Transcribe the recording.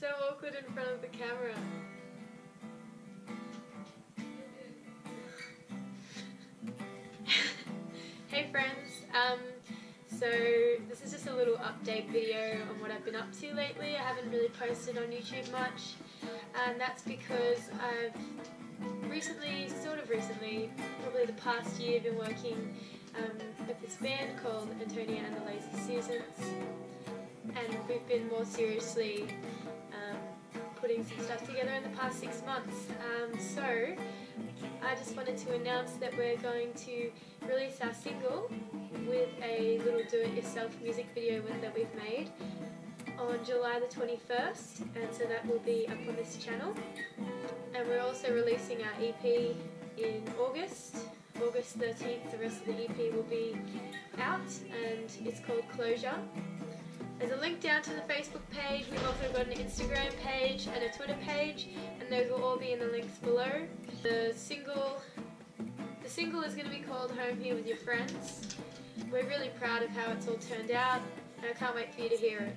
so awkward in front of the camera. hey friends, um, so this is just a little update video on what I've been up to lately. I haven't really posted on YouTube much and that's because I've recently, sort of recently, probably the past year, been working um, with this band called Antonia and the Lazy Susans and we've been more seriously um, putting some stuff together in the past six months. Um, so I just wanted to announce that we're going to release our single with a little do-it-yourself music video that we've made on July the 21st and so that will be up on this channel. And we're also releasing our EP in August. August 13th the rest of the EP will be out and it's called Closure there's a link down to the Facebook page. We've also got an Instagram page and a Twitter page, and those will all be in the links below. The single, the single is going to be called Home Here with Your Friends. We're really proud of how it's all turned out, and I can't wait for you to hear it.